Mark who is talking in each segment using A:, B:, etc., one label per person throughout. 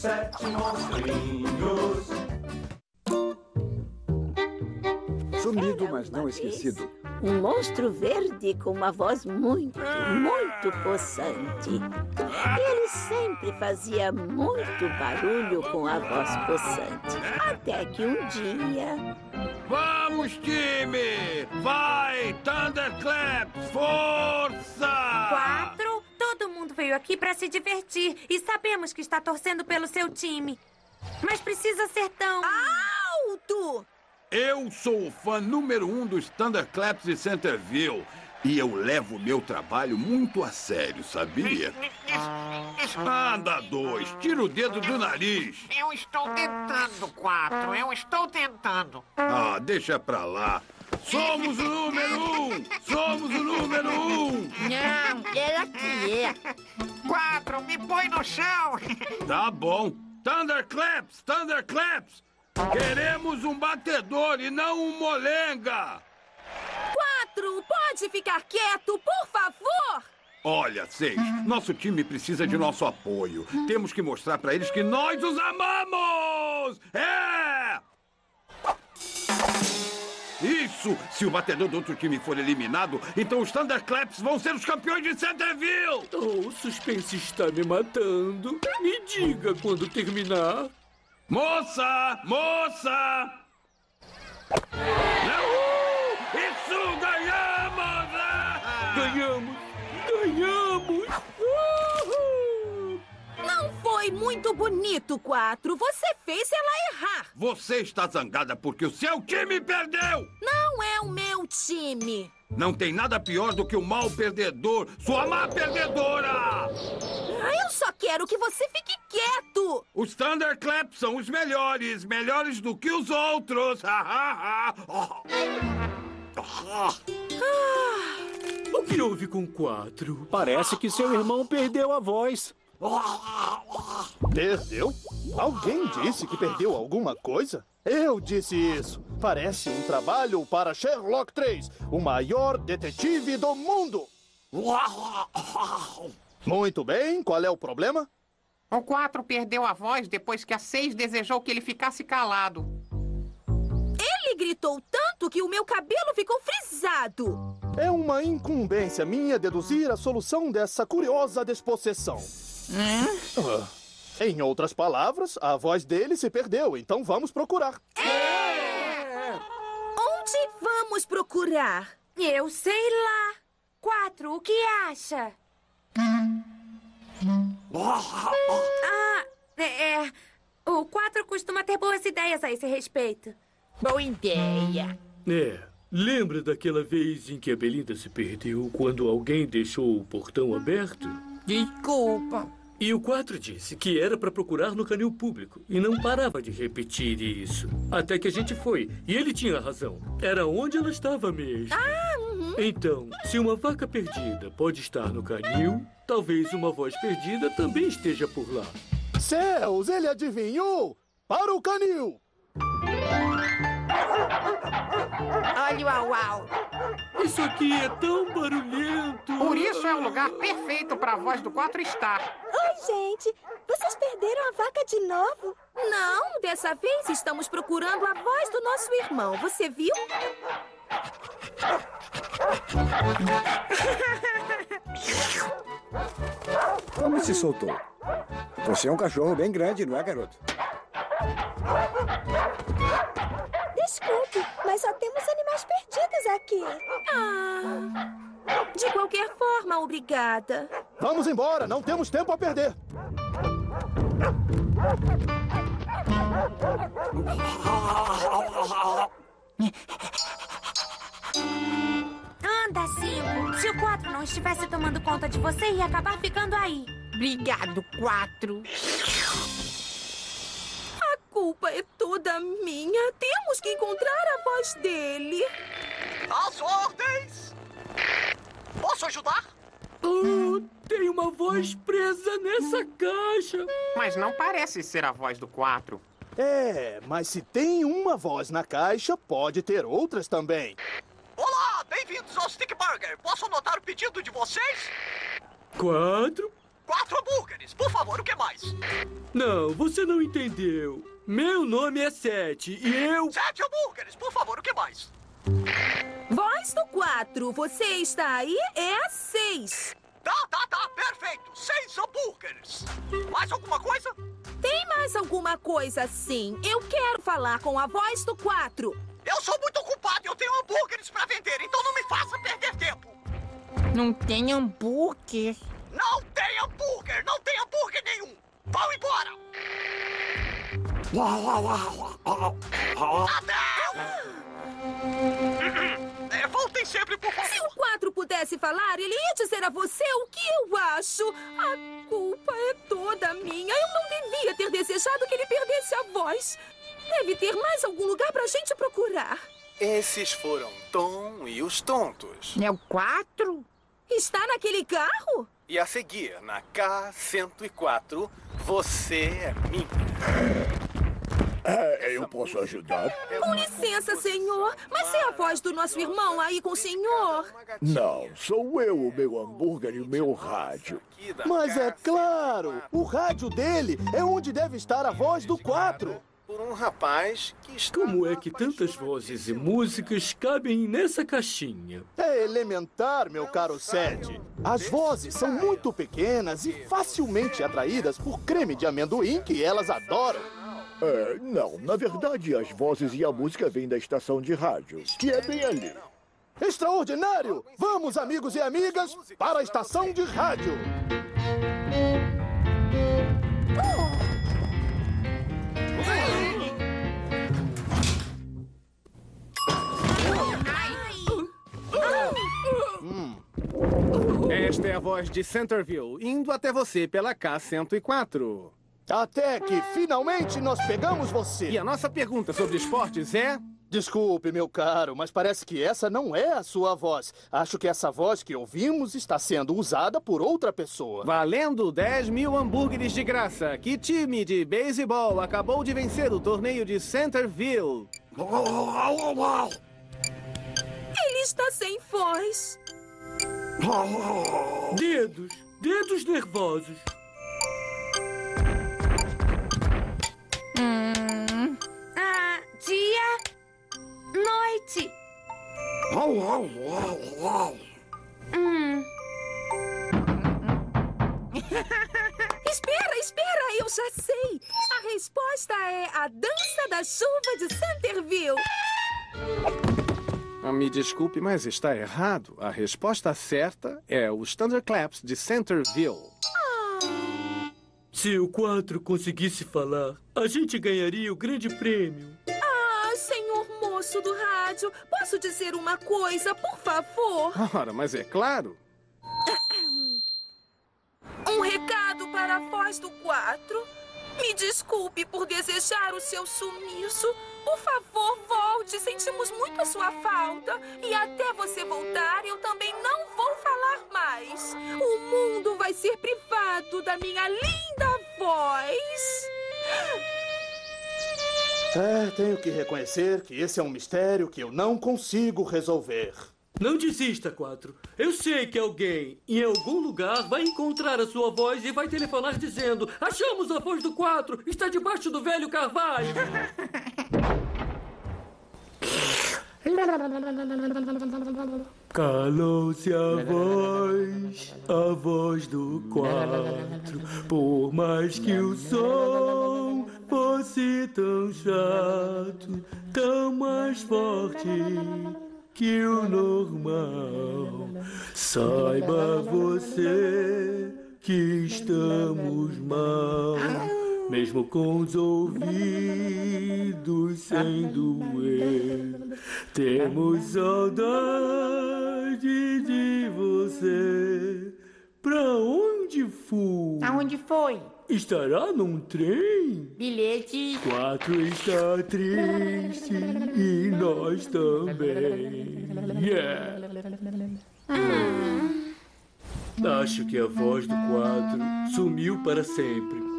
A: sete monstrinhos.
B: Sumido, mas não esquecido.
C: Um monstro verde com uma voz muito, muito possante. Ele sempre fazia muito barulho com a voz possante. Até que um dia.
D: Vamos, time! Vai, Thunderclaps! Força!
E: Veio aqui para se divertir e sabemos que está torcendo pelo seu time. Mas precisa ser tão.
C: Alto!
D: Eu sou o fã número um dos Thunderclaps de Centerville. E eu levo meu trabalho muito a sério, sabia? Anda, dois. Tira o dedo do nariz.
F: Eu estou tentando, quatro. Eu estou tentando.
D: Ah, deixa pra lá. Somos o número um! Somos o número um!
G: Não, ela que é.
F: Quatro, me põe no chão.
D: Tá bom. Thunderclaps! Thunderclaps! Queremos um batedor e não um molenga!
C: Quatro, pode ficar quieto, por favor?
D: Olha, seis, nosso time precisa de nosso apoio. Temos que mostrar pra eles que nós os amamos! É! Isso! Se o batedor do outro time for eliminado, então os Thunderclaps vão ser os campeões de Centerville!
H: Oh, o suspense está me matando. Me diga quando terminar.
D: Moça! Moça!
C: Foi muito bonito, Quatro. Você fez ela errar.
D: Você está zangada porque o seu time perdeu!
C: Não é o meu time.
D: Não tem nada pior do que o mau perdedor, sua má perdedora!
C: Ah, Eu só quero que você fique quieto.
D: Os Thunderclaps são os melhores, melhores do que os outros!
H: O que houve com quatro?
I: Parece que seu irmão perdeu a voz.
J: Perdeu? Alguém disse que perdeu alguma coisa? Eu disse isso. Parece um trabalho para Sherlock 3, o maior detetive do mundo. Muito bem, qual é o problema?
F: O quatro perdeu a voz depois que a seis desejou que ele ficasse calado.
C: Ele gritou tanto que o meu cabelo ficou frisado.
J: É uma incumbência minha deduzir a solução dessa curiosa despossessão. Ah, em outras palavras, a voz dele se perdeu, então vamos procurar.
C: Onde vamos procurar?
E: Eu sei lá. Quatro, o que acha? Ah, é, é. O quatro costuma ter boas ideias a esse respeito.
G: Boa ideia.
H: É. Lembra daquela vez em que a Belinda se perdeu quando alguém deixou o portão aberto?
G: Desculpa.
H: E o 4 disse que era para procurar no canil público e não parava de repetir isso. Até que a gente foi. E ele tinha razão. Era onde ela estava mesmo. Então, se uma vaca perdida pode estar no canil, talvez uma voz perdida também esteja por lá.
J: Céus, ele adivinhou! Para o canil!
G: Olha o au-au.
H: Isso aqui é tão barulhento.
F: Por isso é o lugar perfeito para a voz do quatro estar.
K: Oi, gente. Vocês perderam a vaca de novo?
C: Não, dessa vez estamos procurando a voz do nosso irmão. Você viu?
B: Como se soltou? Você é um cachorro bem grande, não é, garoto?
K: Desculpe, mas só temos animais perdidos aqui.
C: Ah, de qualquer forma, obrigada.
J: Vamos embora, não temos tempo a perder.
E: Anda, cinco. Se o quatro não estivesse tomando conta de você, ia acabar ficando aí.
G: Obrigado, quatro.
C: A culpa é toda minha. Temos que encontrar a voz dele.
L: Às ordens! Posso ajudar?
H: Oh, tem uma voz presa nessa caixa.
F: Mas não parece ser a voz do quatro.
J: É, mas se tem uma voz na caixa, pode ter outras também.
L: Olá, bem-vindos ao Stick Burger. Posso anotar o pedido de vocês?
H: Quatro.
L: Quatro hambúrgueres, por favor, o que mais?
H: Não, você não entendeu. Meu nome é Sete e eu.
L: Sete hambúrgueres, por favor, o que mais?
M: Voz do 4, você está aí? É a 6.
L: Tá, tá, tá, perfeito. Seis hambúrgueres. Mais alguma coisa?
M: Tem mais alguma coisa sim. Eu quero falar com a voz do 4.
L: Eu sou muito ocupado e eu tenho hambúrgueres pra vender, então não me faça perder tempo.
G: Não tem hambúrguer.
L: Não tem hambúrguer, não tem hambúrguer nenhum. Vão embora. É, voltem sempre, por favor.
M: Se o 4 pudesse falar, ele ia dizer a você o que eu acho. A culpa é toda minha. Eu não devia ter desejado que ele perdesse a voz. Deve ter mais algum lugar pra gente procurar.
N: Esses foram Tom e os Tontos.
G: É o 4?
M: Está naquele carro?
N: E a seguir, na K104, você é minha.
B: Eu posso ajudar?
M: Com licença, senhor. Mas é a voz do nosso irmão aí com o senhor.
B: Não, sou eu, o meu hambúrguer e o meu rádio.
J: Mas é claro, o rádio dele é onde deve estar a voz do 4.
N: Por um rapaz que está...
H: Como é que tantas vozes e músicas cabem nessa caixinha?
J: É elementar, meu caro Sede. As vozes são muito pequenas e facilmente atraídas por creme de amendoim que elas adoram.
B: É, não, na verdade as vozes e a música vêm da estação de rádio, que é bem ali.
J: Extraordinário! Vamos, amigos e amigas, para a estação de rádio.
O: Esta é a voz de Centerville, indo até você pela K104.
J: Até que finalmente nós pegamos você.
O: E a nossa pergunta sobre esportes é.
J: Desculpe, meu caro, mas parece que essa não é a sua voz. Acho que essa voz que ouvimos está sendo usada por outra pessoa.
O: Valendo 10 mil hambúrgueres de graça. Que time de beisebol acabou de vencer o torneio de Centerville?
M: Ele está sem voz.
H: Dedos, dedos nervosos.
E: Hum. Ah, dia, noite. Hum.
M: Espera, espera, eu já sei. A resposta é a dança da chuva de Centerville.
O: Ah, Me desculpe, mas está errado. A resposta certa é os Thunderclaps de Centerville.
H: Se o 4 conseguisse falar, a gente ganharia o grande prêmio.
M: Ah, senhor moço do rádio, posso dizer uma coisa, por favor?
O: Ora, mas é claro.
M: Um recado para a voz do 4. Me desculpe por desejar o seu sumiço. Por favor, volte. Sentimos muito a sua falta. E até você voltar, eu também não vou falar mais. O mundo vai ser privado da minha linda voz.
J: É, tenho que reconhecer que esse é um mistério que eu não consigo resolver.
H: Não desista, 4. Eu sei que alguém, em algum lugar, vai encontrar a sua voz e vai telefonar dizendo: Achamos a voz do 4! Está debaixo do velho carvalho! Calou-se a voz, a voz do quatro. Por mais que o som fosse tão chato, tão mais forte que o normal. Saiba você que estamos mal. Mesmo com os ouvidos sem doer, temos saudade de você. Pra onde foi?
G: Aonde foi?
H: Estará num trem?
G: Bilhete.
H: Quatro está triste e nós também. Yeah. Acho que a voz do quadro sumiu para sempre.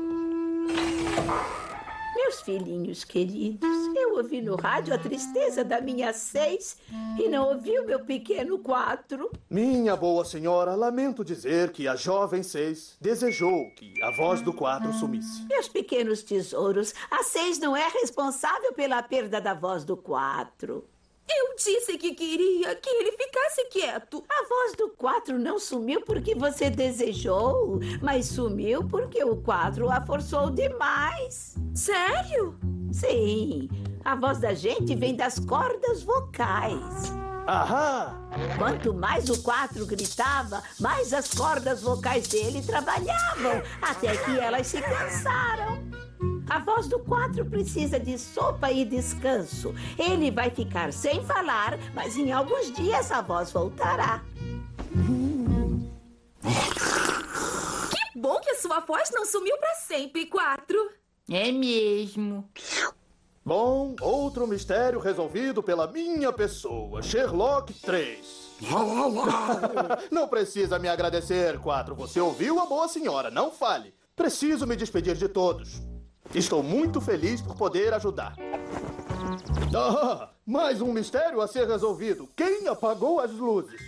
C: Meus filhinhos queridos, eu ouvi no rádio a tristeza da minha seis e não ouvi o meu pequeno quatro.
J: Minha boa senhora, lamento dizer que a jovem seis desejou que a voz do quatro sumisse.
C: Meus pequenos tesouros, a seis não é responsável pela perda da voz do quatro.
M: Eu disse que queria que ele ficasse quieto.
C: A voz do quatro não sumiu porque você desejou, mas sumiu porque o quatro a forçou demais.
M: Sério?
C: Sim. A voz da gente vem das cordas vocais.
J: Ahá!
C: Quanto mais o quatro gritava, mais as cordas vocais dele trabalhavam, até que elas se cansaram. A voz do quatro precisa de sopa e descanso. Ele vai ficar sem falar, mas em alguns dias a voz voltará.
M: Que bom que a sua voz não sumiu para sempre, quatro.
G: É mesmo.
J: Bom, outro mistério resolvido pela minha pessoa, Sherlock 3. não precisa me agradecer, Quatro. Você ouviu a boa senhora, não fale. Preciso me despedir de todos. Estou muito feliz por poder ajudar. Ah, mais um mistério a ser resolvido. Quem apagou as luzes?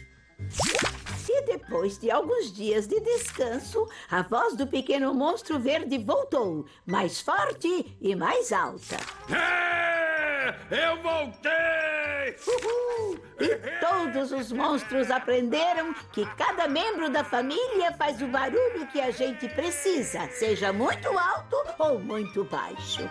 C: E depois de alguns dias de descanso, a voz do pequeno monstro verde voltou, mais forte e mais alta.
D: É, eu voltei!
C: E todos os monstros aprenderam que cada membro da família faz o barulho que a gente precisa, seja muito alto ou muito baixo.